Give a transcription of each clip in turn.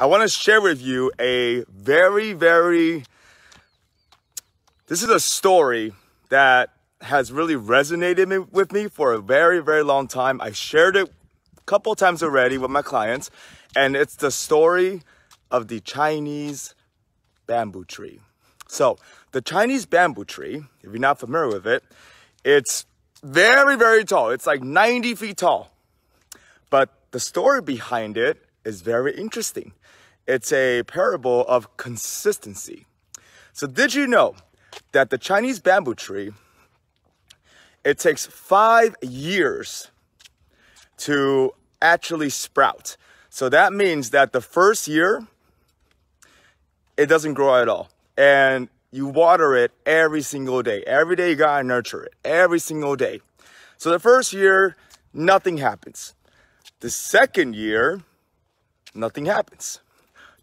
I want to share with you a very, very, this is a story that has really resonated with me for a very, very long time. I shared it a couple times already with my clients, and it's the story of the Chinese bamboo tree. So, the Chinese bamboo tree, if you're not familiar with it, it's very, very tall. It's like 90 feet tall. But the story behind it is very interesting. It's a parable of consistency. So, did you know that the Chinese bamboo tree it takes five years to actually sprout. So that means that the first year, it doesn't grow at all. And you water it every single day. Every day you gotta nurture it, every single day. So the first year, nothing happens. The second year, nothing happens.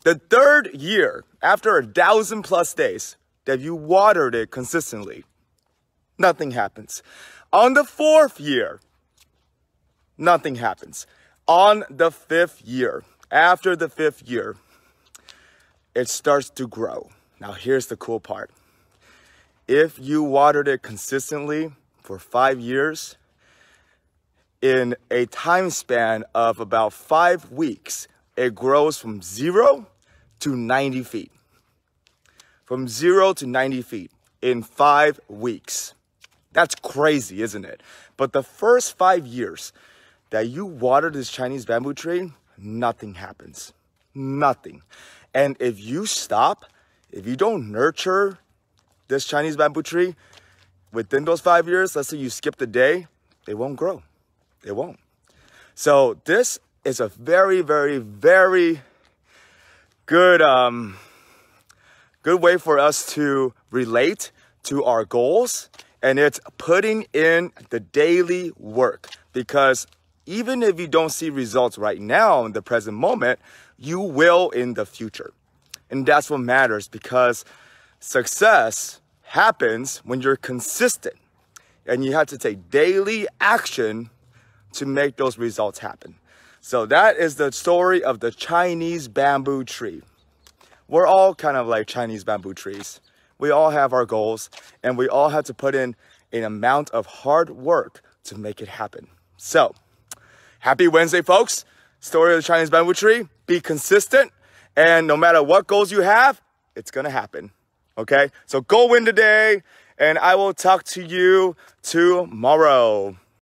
The third year, after a thousand plus days that you watered it consistently, nothing happens. On the fourth year, nothing happens. On the fifth year, after the fifth year, it starts to grow. Now, here's the cool part. If you watered it consistently for five years, in a time span of about five weeks, it grows from zero to 90 feet. From zero to 90 feet in five weeks. That's crazy, isn't it? But the first five years that you water this Chinese bamboo tree, nothing happens. Nothing. And if you stop, if you don't nurture this Chinese bamboo tree within those five years, let's say you skip the day, it won't grow. It won't. So this is a very, very, very good, um, good way for us to relate to our goals and it's putting in the daily work because even if you don't see results right now in the present moment, you will in the future. And that's what matters because success happens when you're consistent and you have to take daily action to make those results happen. So that is the story of the Chinese bamboo tree. We're all kind of like Chinese bamboo trees. We all have our goals and we all have to put in an amount of hard work to make it happen. So, happy Wednesday, folks. Story of the Chinese bamboo tree. Be consistent and no matter what goals you have, it's gonna happen. Okay? So go win today and I will talk to you tomorrow.